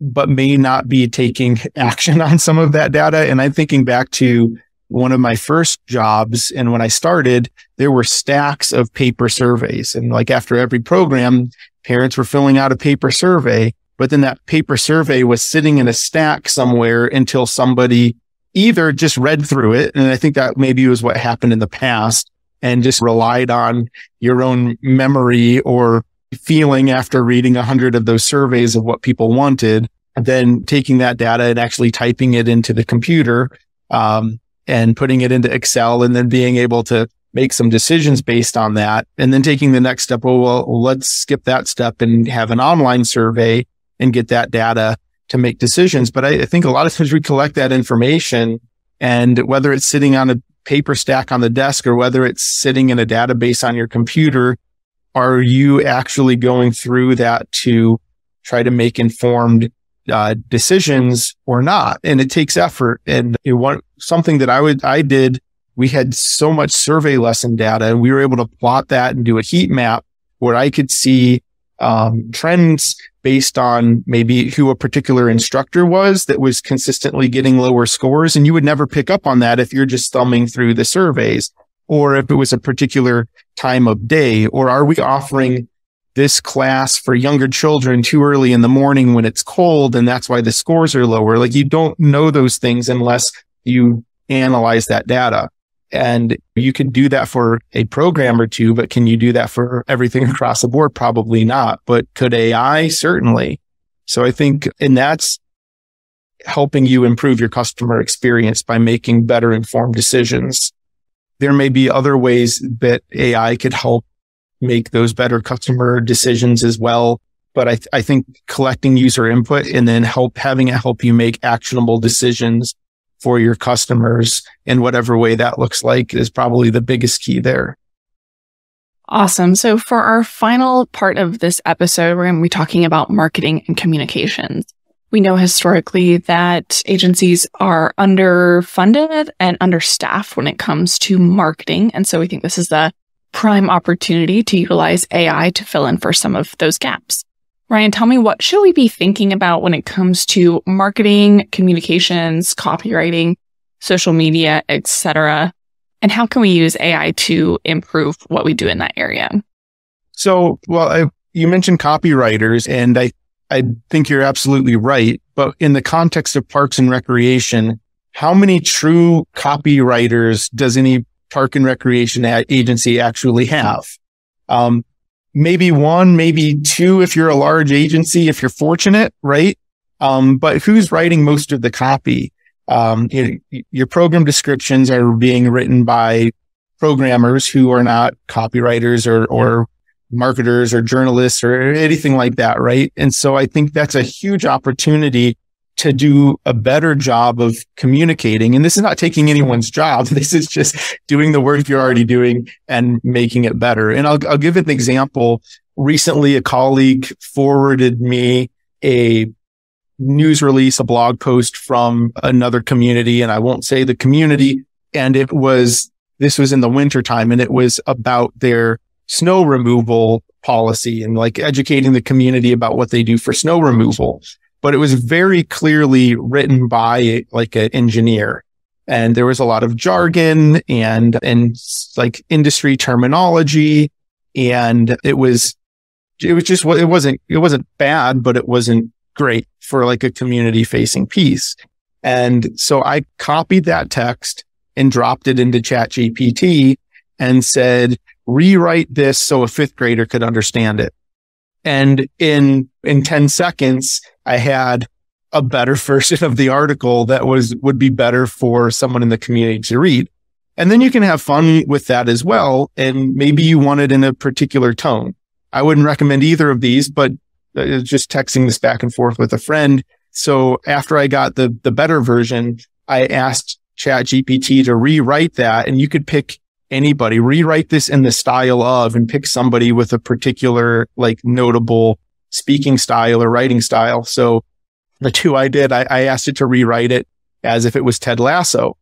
but may not be taking action on some of that data. And I'm thinking back to one of my first jobs. And when I started, there were stacks of paper surveys. And like after every program, parents were filling out a paper survey but then that paper survey was sitting in a stack somewhere until somebody either just read through it. And I think that maybe was what happened in the past and just relied on your own memory or feeling after reading a hundred of those surveys of what people wanted, then taking that data and actually typing it into the computer, um, and putting it into Excel and then being able to make some decisions based on that. And then taking the next step. Well, well, let's skip that step and have an online survey and get that data to make decisions. But I, I think a lot of times we collect that information and whether it's sitting on a paper stack on the desk or whether it's sitting in a database on your computer, are you actually going through that to try to make informed uh, decisions or not? And it takes effort. And it want, something that I would, I did, we had so much survey lesson data and we were able to plot that and do a heat map where I could see um, trends based on maybe who a particular instructor was that was consistently getting lower scores. And you would never pick up on that if you're just thumbing through the surveys or if it was a particular time of day, or are we offering this class for younger children too early in the morning when it's cold and that's why the scores are lower? Like you don't know those things unless you analyze that data. And you can do that for a program or two, but can you do that for everything across the board? Probably not. But could AI? Certainly. So I think, and that's helping you improve your customer experience by making better informed decisions. There may be other ways that AI could help make those better customer decisions as well. But I, th- I think collecting user input and then help having it help you make actionable decisions for your customers in whatever way that looks like is probably the biggest key there. Awesome. So for our final part of this episode, we're going to be talking about marketing and communications. We know historically that agencies are underfunded and understaffed when it comes to marketing. And so we think this is the prime opportunity to utilize AI to fill in for some of those gaps. Ryan, tell me what should we be thinking about when it comes to marketing, communications, copywriting, social media, etc. And how can we use AI to improve what we do in that area? So, well, I, you mentioned copywriters and I, I think you're absolutely right. But in the context of parks and recreation, how many true copywriters does any park and recreation agency actually have? Um, maybe one, maybe two if you're a large agency, if you're fortunate, right? Um, but who's writing most of the copy? Um, you know, your program descriptions are being written by programmers who are not copywriters or, or marketers or journalists or anything like that, right? And so I think that's a huge opportunity to do a better job of communicating. And this is not taking anyone's job. This is just doing the work you're already doing and making it better. And I'll, I'll give an example. Recently, a colleague forwarded me a news release, a blog post from another community. And I won't say the community. And it was, this was in the winter time and it was about their snow removal policy and like educating the community about what they do for snow removal but it was very clearly written by like an engineer. And there was a lot of jargon and, and like industry terminology. And it was, it was just, it wasn't, it wasn't bad, but it wasn't great for like a community facing piece. And so I copied that text and dropped it into chat GPT and said, rewrite this so a fifth grader could understand it. And in, in 10 seconds, I had a better version of the article that was, would be better for someone in the community to read. And then you can have fun with that as well. And maybe you want it in a particular tone. I wouldn't recommend either of these, but uh, just texting this back and forth with a friend. So after I got the, the better version, I asked chat GPT to rewrite that and you could pick anybody, rewrite this in the style of and pick somebody with a particular like notable speaking style or writing style. So the two I did, I, I asked it to rewrite it as if it was Ted Lasso.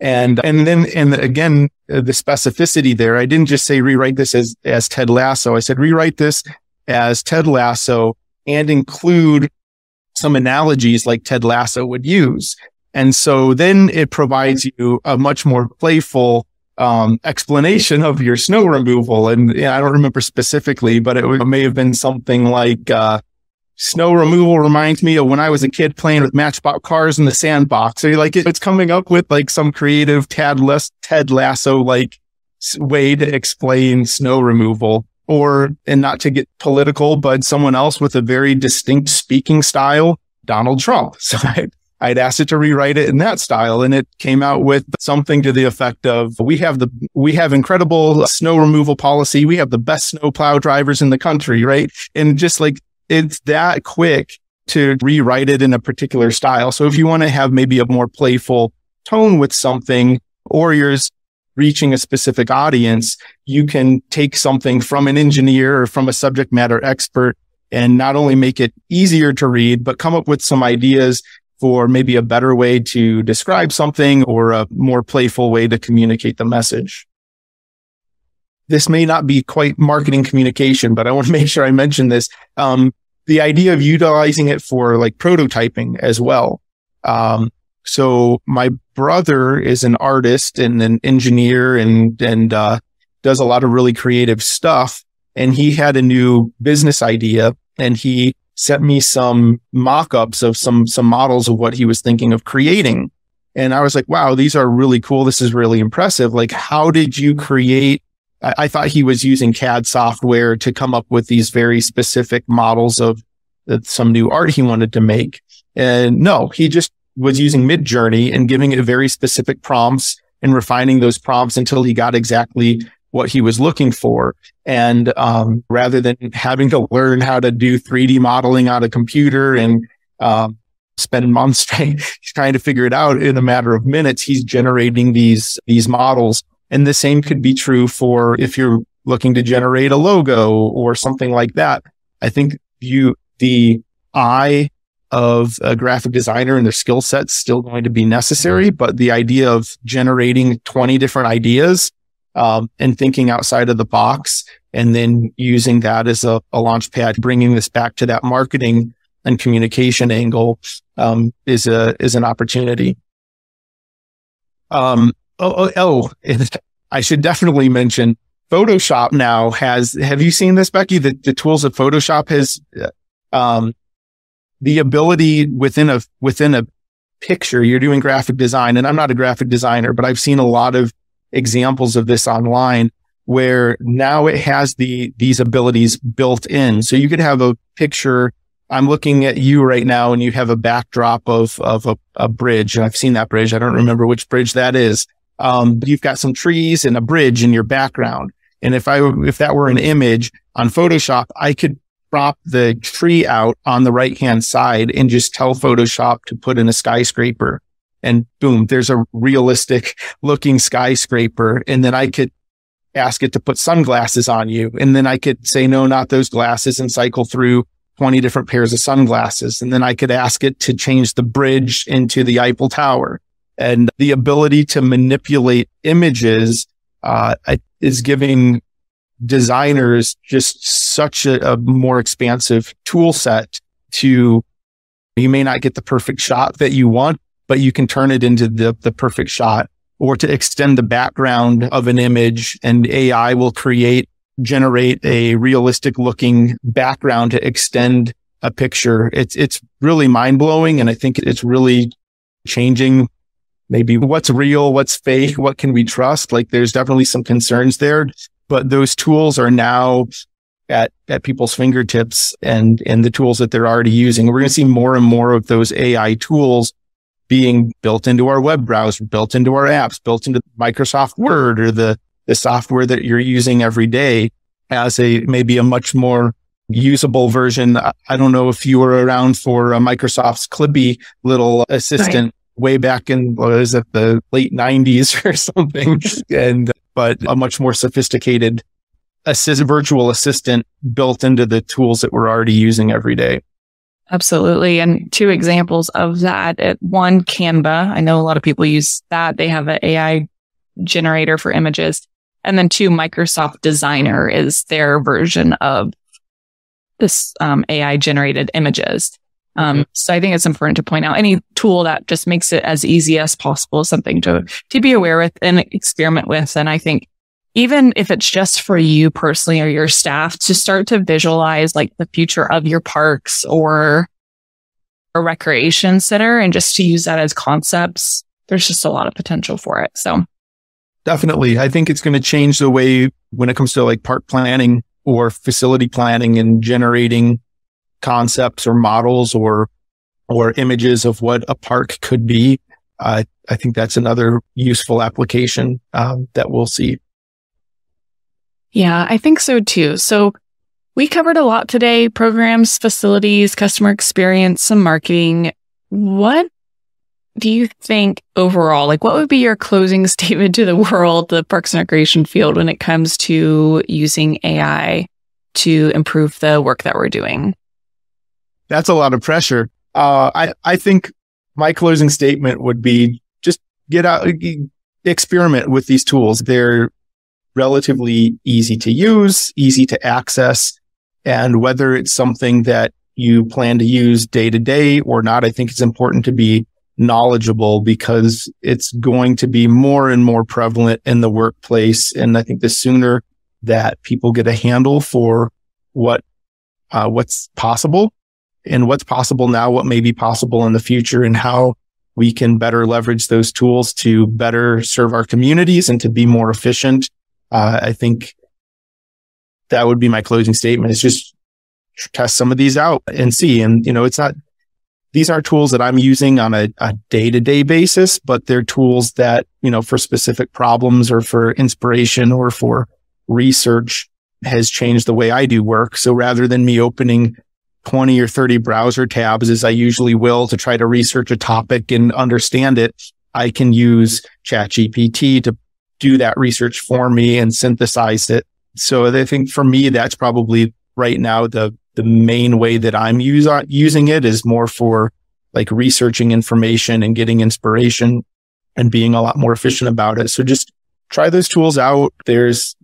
And, and then, and again, the specificity there, I didn't just say rewrite this as, as Ted Lasso. I said rewrite this as Ted Lasso and include some analogies like Ted Lasso would use. And so then it provides you a much more playful um, explanation of your snow removal. And yeah, I don't remember specifically, but it, may have been something like, uh, snow removal reminds me of when I was a kid playing with matchbox cars in the sandbox. So like it, it's coming up with like some creative Ted, Les- Ted Lasso like way to explain snow removal or, and not to get political, but someone else with a very distinct speaking style, Donald Trump. So I, I'd asked it to rewrite it in that style and it came out with something to the effect of we have the, we have incredible snow removal policy. We have the best snow plow drivers in the country. Right. And just like it's that quick to rewrite it in a particular style. So if you want to have maybe a more playful tone with something or you're reaching a specific audience, you can take something from an engineer or from a subject matter expert and not only make it easier to read, but come up with some ideas for maybe a better way to describe something or a more playful way to communicate the message. This may not be quite marketing communication, but I want to make sure I mention this. Um, the idea of utilizing it for like prototyping as well. Um, so my brother is an artist and an engineer and, and, uh, does a lot of really creative stuff. And he had a new business idea and he sent me some mock-ups of some some models of what he was thinking of creating. And I was like, wow, these are really cool. This is really impressive. Like, how did you create? I, I thought he was using CAD software to come up with these very specific models of uh, some new art he wanted to make. And no, he just was using Midjourney and giving it very specific prompts and refining those prompts until he got exactly what he was looking for. And um, rather than having to learn how to do 3D modeling on a computer and um, spend months trying, trying to figure it out in a matter of minutes, he's generating these these models. And the same could be true for if you're looking to generate a logo or something like that. I think you the eye of a graphic designer and their skill set's still going to be necessary, but the idea of generating 20 different ideas um, and thinking outside of the box and then using that as a, a launch pad, bringing this back to that marketing and communication angle um, is a is an opportunity. Um, oh, oh, oh I should definitely mention Photoshop now has. Have you seen this, Becky? The, the tools of Photoshop has, um, the ability within a within a picture. You're doing graphic design, and I'm not a graphic designer, but I've seen a lot of examples of this online where now it has the these abilities built in. So you could have a picture. I'm looking at you right now, and you have a backdrop of of a, a bridge. And I've seen that bridge. I don't remember which bridge that is. Um, but you've got some trees and a bridge in your background. And if I if that were an image on Photoshop, I could crop the tree out on the right hand side and just tell Photoshop to put in a skyscraper. And boom, there's a realistic looking skyscraper. And then I could ask it to put sunglasses on you. And then I could say, no, not those glasses and cycle through 20 different pairs of sunglasses. And then I could ask it to change the bridge into the Eiffel Tower. And the ability to manipulate images uh, is giving designers just such a, a more expansive tool set to you may not get the perfect shot that you want, but you can turn it into the, the perfect shot or to extend the background of an image and AI will create, generate a realistic looking background to extend a picture. It's, it's really mind blowing. And I think it's really changing maybe what's real, what's fake, what can we trust? Like there's definitely some concerns there, but those tools are now at, at people's fingertips and, and the tools that they're already using. We're going to see more and more of those AI tools being built into our web browser, built into our apps, built into Microsoft Word or the, the software that you're using every day as a maybe a much more usable version. I don't know if you were around for uh, Microsoft's Clippy little assistant right. way back in what is it the late 90s or something, and but a much more sophisticated assist, virtual assistant built into the tools that we're already using every day. Absolutely. And two examples of that. At one, Canva. I know a lot of people use that. They have an AI generator for images. And then two, Microsoft Designer is their version of this um, AI generated images. Um, so I think it's important to point out any tool that just makes it as easy as possible, something to, to be aware with and experiment with. And I think even if it's just for you personally or your staff to start to visualize like the future of your parks or a recreation center and just to use that as concepts, there's just a lot of potential for it. So definitely. I think it's going to change the way when it comes to like park planning or facility planning and generating concepts or models or, or images of what a park could be. Uh, I think that's another useful application um, that we'll see. Yeah, I think so too. So we covered a lot today programs, facilities, customer experience, some marketing. What do you think overall, like what would be your closing statement to the world, the Parks and Recreation field when it comes to using AI to improve the work that we're doing? That's a lot of pressure. Uh, I, I think my closing statement would be just get out, experiment with these tools. They're relatively easy to use, easy to access. And whether it's something that you plan to use day to day or not, I think it's important to be knowledgeable because it's going to be more and more prevalent in the workplace. And I think the sooner that people get a handle for what, uh, what's possible and what's possible now, what may be possible in the future and how we can better leverage those tools to better serve our communities and to be more efficient uh, I think that would be my closing statement is just test some of these out and see. And, you know, it's not, these are tools that I'm using on a day to day basis, but they're tools that, you know, for specific problems or for inspiration or for research has changed the way I do work. So rather than me opening 20 or 30 browser tabs as I usually will to try to research a topic and understand it, I can use ChatGPT to do that research for me and synthesize it. So I think for me, that's probably right now the, the main way that I'm use, uh, using it is more for like researching information and getting inspiration and being a lot more efficient about it. So just try those tools out. There's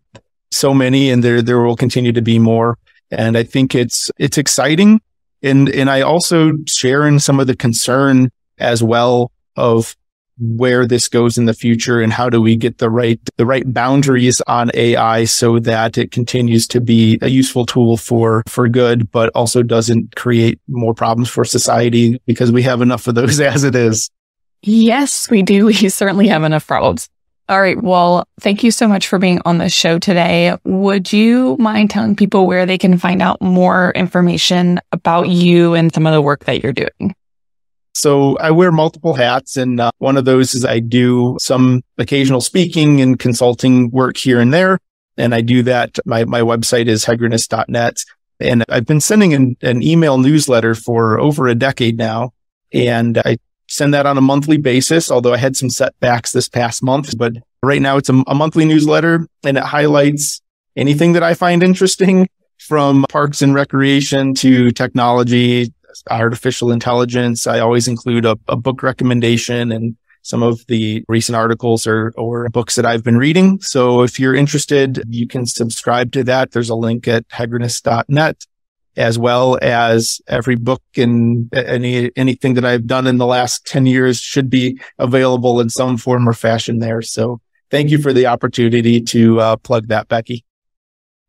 so many and there, there will continue to be more. And I think it's, it's exciting. And, and I also share in some of the concern as well of where this goes in the future and how do we get the right the right boundaries on AI so that it continues to be a useful tool for for good but also doesn't create more problems for society because we have enough of those as it is. Yes, we do. We certainly have enough problems. All right. Well, thank you so much for being on the show today. Would you mind telling people where they can find out more information about you and some of the work that you're doing? So I wear multiple hats and uh, one of those is I do some occasional speaking and consulting work here and there. And I do that. My, my website is hegreness.net and I've been sending an, an email newsletter for over a decade now. And I send that on a monthly basis, although I had some setbacks this past month, but right now it's a, a monthly newsletter and it highlights anything that I find interesting from parks and recreation to technology artificial intelligence. I always include a, a book recommendation and some of the recent articles or, or books that I've been reading. So if you're interested, you can subscribe to that. There's a link at hegreness.net as well as every book and any, anything that I've done in the last 10 years should be available in some form or fashion there. So thank you for the opportunity to uh, plug that, Becky.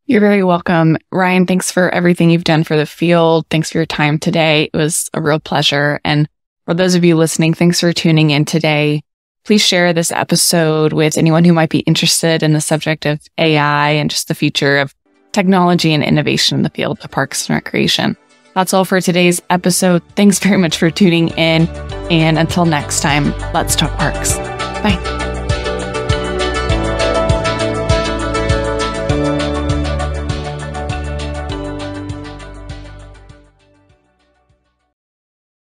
You're very welcome. Ryan, thanks for everything you've done for the field. Thanks for your time today. It was a real pleasure. And for those of you listening, thanks for tuning in today. Please share this episode with anyone who might be interested in the subject of AI and just the future of technology and innovation in the field of parks and recreation. That's all for today's episode. Thanks very much for tuning in. And until next time, let's talk parks. Bye.